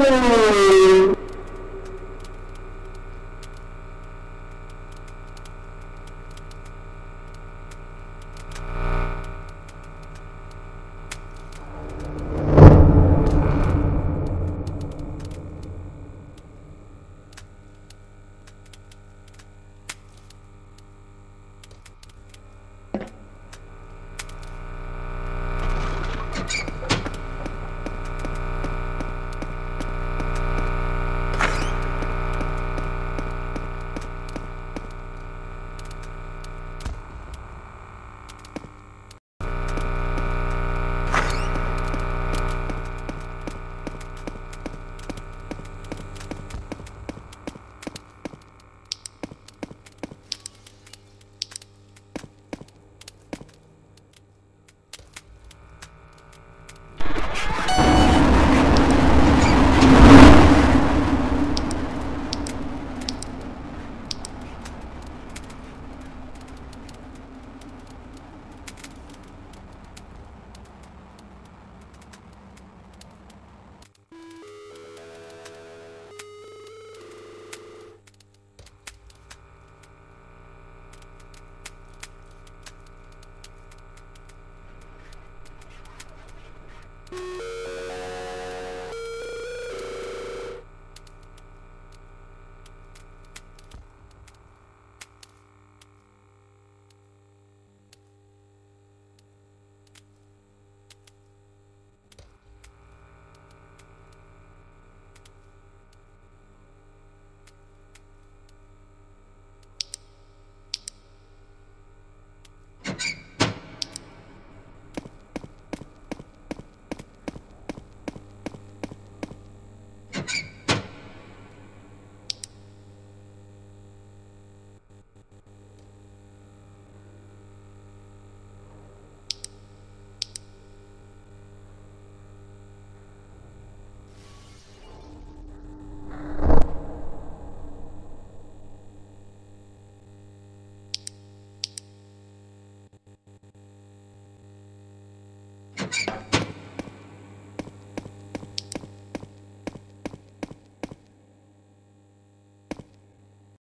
Hallelujah.